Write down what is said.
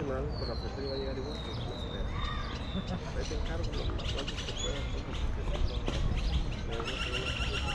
se me por la postre va a llegar igual que que no, no, no, no,